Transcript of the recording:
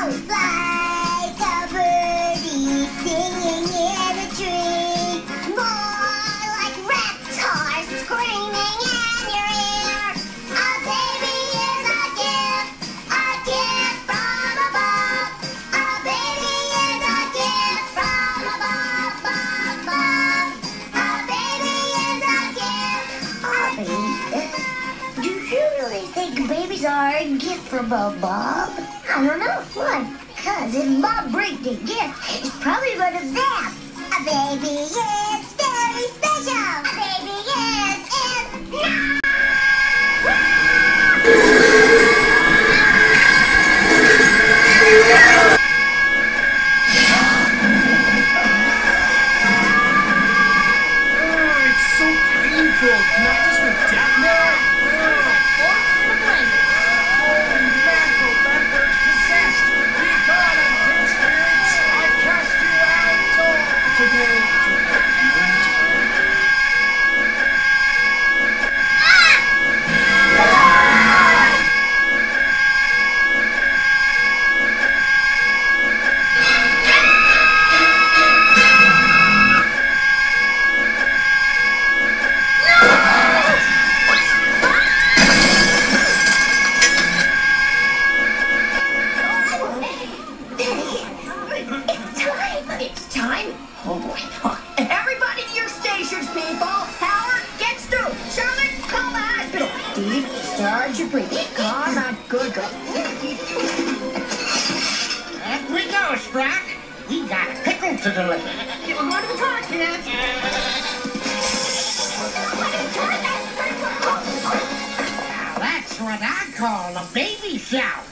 Do you really think babies are a gift from? Bob? I don't know. Bob brings a gift, it's probably one of them. A baby is very special. A baby is, is Oh, It's time? Oh boy. Oh, everybody to your stations, people. Howard, gets through. Charlotte, call the hospital. Didi, start your breathing. Come on, good girl. Up we go, Sprock. We got a pickle to deliver. One at a time, kids. Now that's what I call a baby shower.